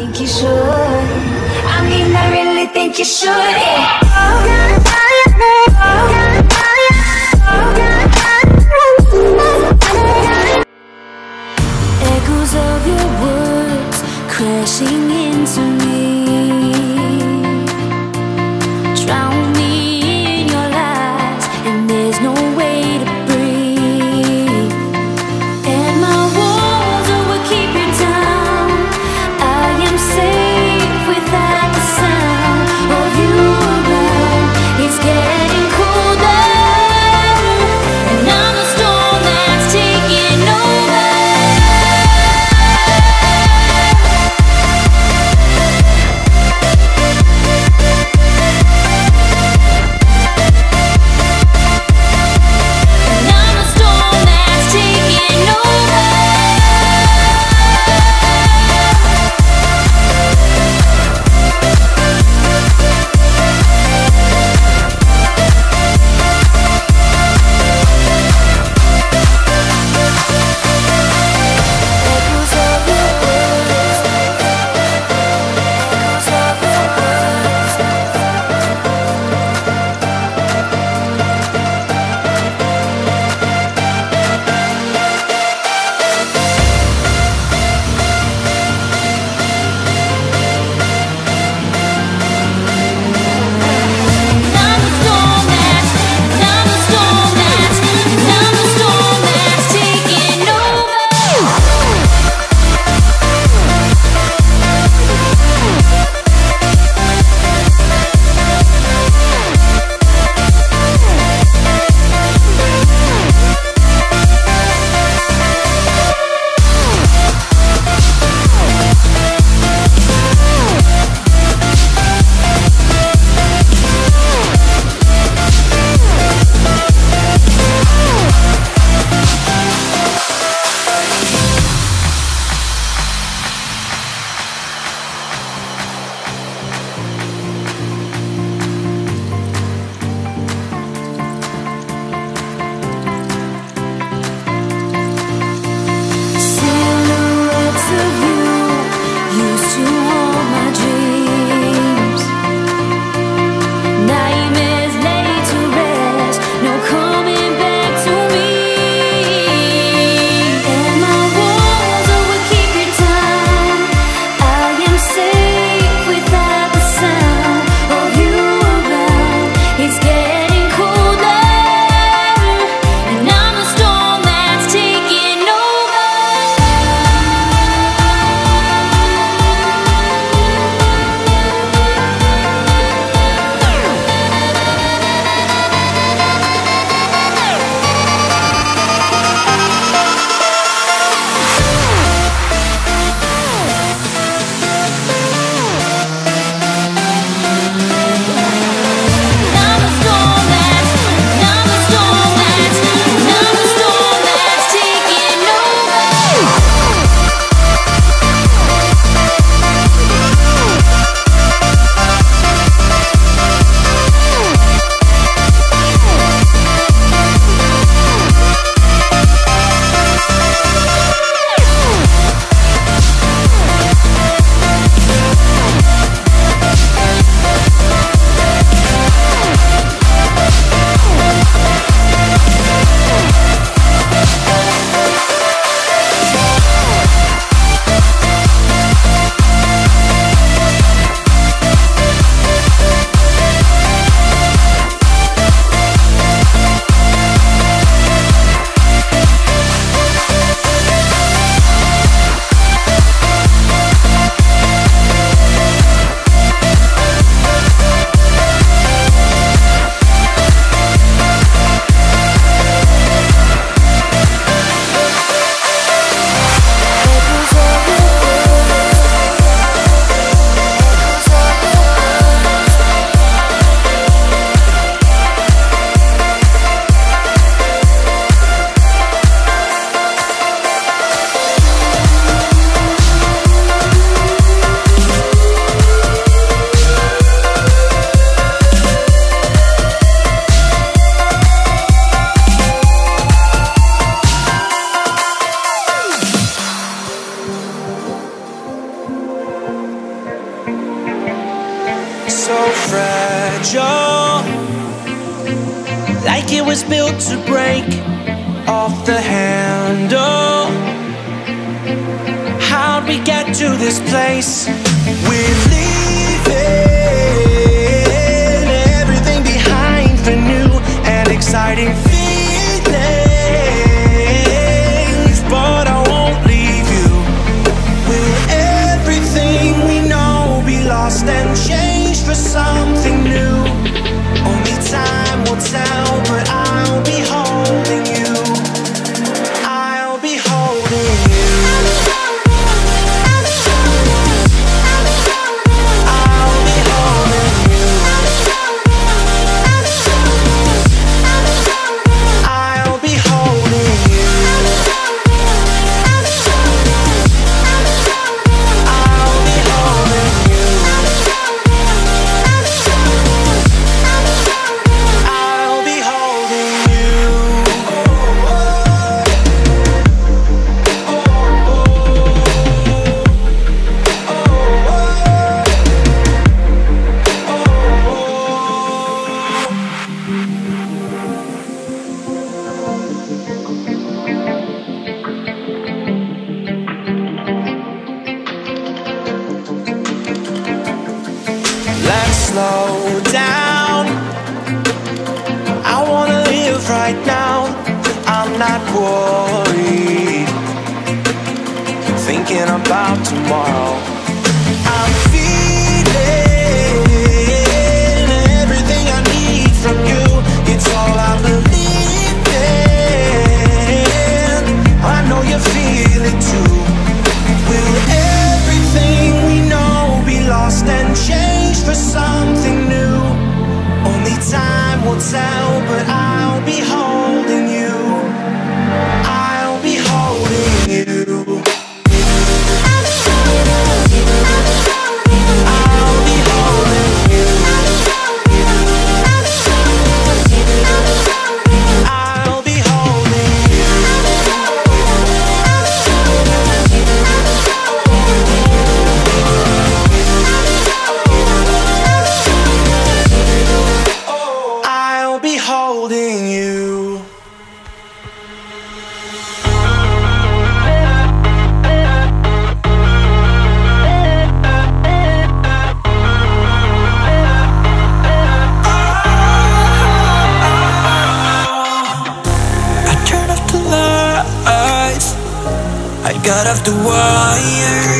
think you should. I mean, I really think you should. Yeah. Echoes of your words crashing in. To this place? We're leaving everything behind for new and exciting feelings, but I won't leave you. Will everything we know be lost and changed for something new? Only time will tell, slow down. I wanna live right now. I'm not worried. Thinking about tomorrow. Something new? Only time will tell, but I'll Off the wires.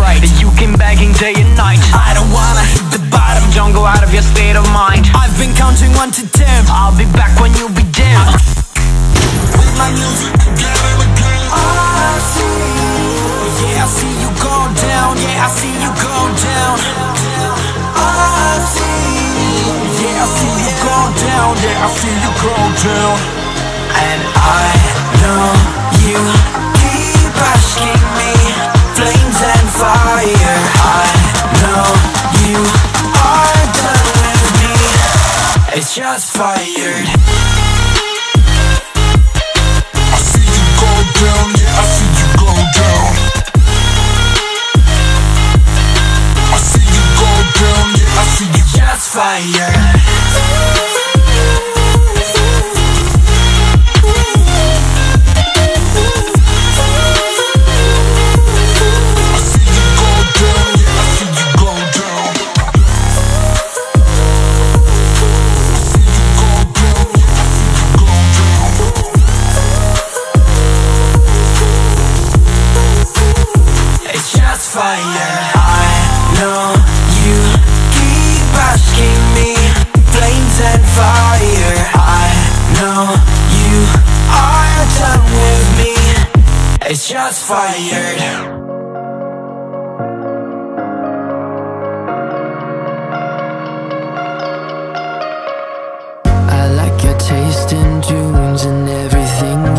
day and night. I don't wanna hit the bottom. Don't go out of your state of mind. I've been counting one to ten. I'll be back when you be down. With my music again. Just fired. I see you go down. Yeah, I see you go down. I see you go down. Yeah, I see you. Just fire. shots fired. taste in dunes and everything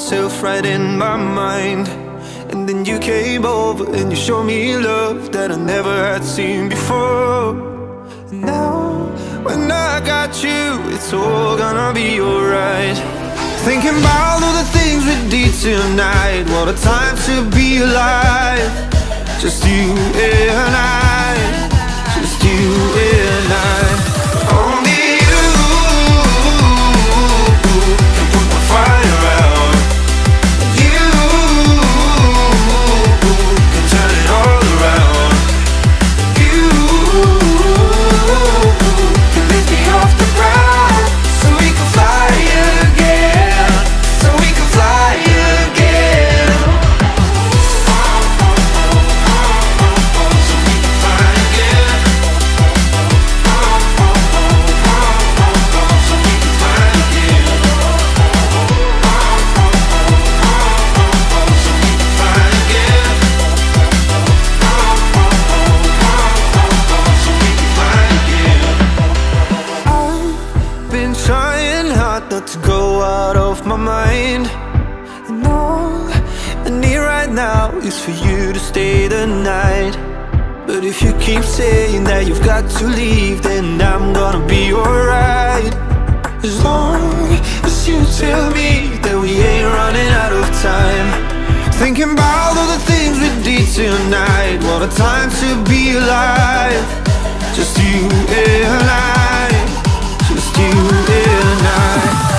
myself right in my mind. And then you came over and you showed me love that I never had seen before. And now, when I got you, it's all gonna be alright. Thinking about all the things we did tonight What a time to be alive. Just you and I. Cause you tell me that we ain't running out of time. Thinking about all the things we did tonight. What a time to be alive. Just you and I. Just you and I.